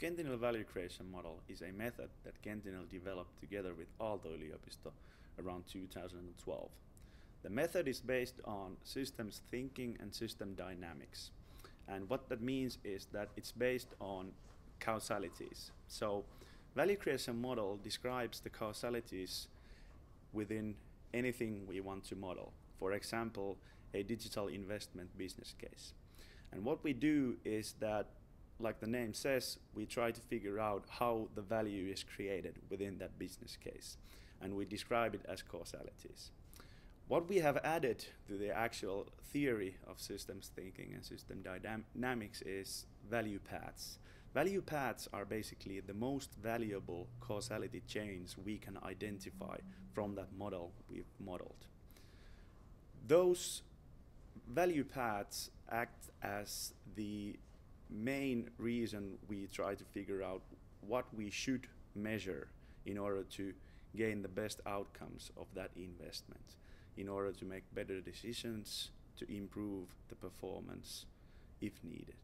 Qentinel value creation model is a method that Qentinel developed together with Aalto yliopisto around 2012. The method is based on systems thinking and system dynamics. And what that means is that it's based on causalities. So value creation model describes the causalities within anything we want to model. For example, a digital investment business case. And what we do is that, like the name says, we try to figure out how the value is created within that business case. And we describe it as causalities. What we have added to the actual theory of systems thinking and system dynamics is value paths. Value paths are basically the most valuable causality chains we can identify from that model we've modeled. Those value paths act as the main reason we try to figure out what we should measure in order to gain the best outcomes of that investment in order to make better decisions to improve the performance if needed.